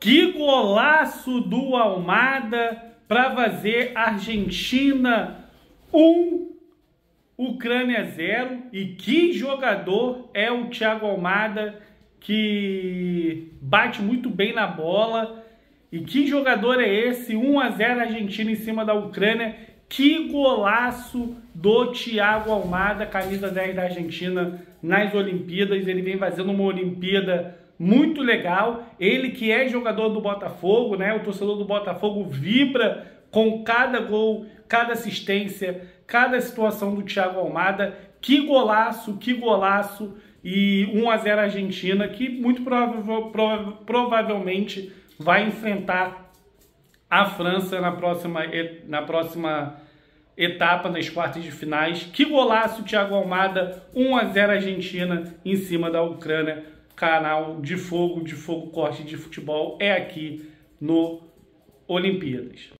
Que golaço do Almada para fazer Argentina 1, Ucrânia 0. E que jogador é o Thiago Almada que bate muito bem na bola. E que jogador é esse? 1 a 0 Argentina em cima da Ucrânia. Que golaço do Thiago Almada, camisa 10 da Argentina nas Olimpíadas. Ele vem fazendo uma Olimpíada muito legal. Ele que é jogador do Botafogo, né? O torcedor do Botafogo vibra com cada gol, cada assistência, cada situação do Thiago Almada. Que golaço, que golaço! E 1 a 0 Argentina, que muito prova prova provavelmente vai enfrentar a França na próxima, na próxima etapa das quartas de finais. Que golaço, Thiago Almada, 1 a 0 Argentina em cima da Ucrânia canal de fogo, de fogo corte de futebol é aqui no Olimpíadas.